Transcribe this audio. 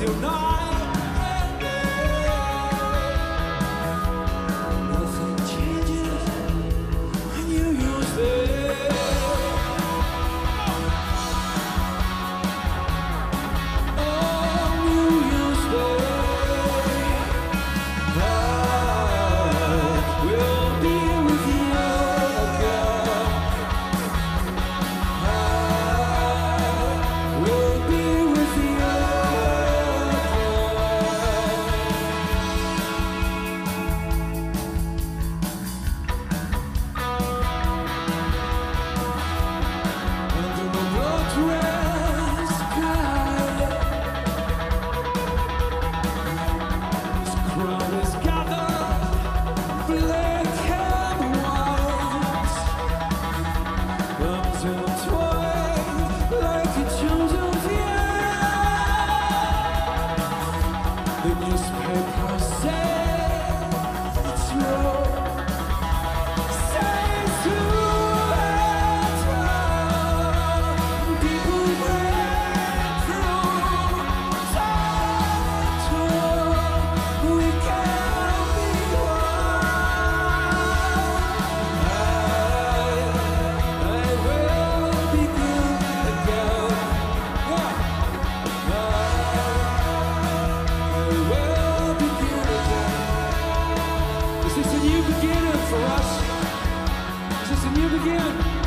teu não! new beginning for us. Just a new beginning.